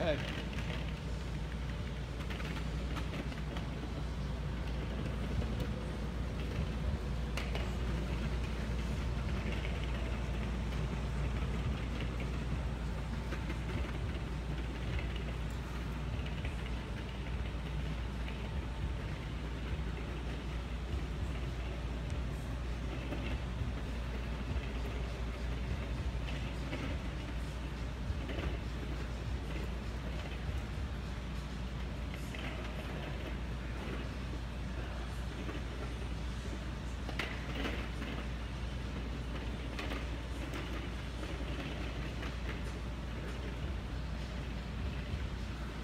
Okay.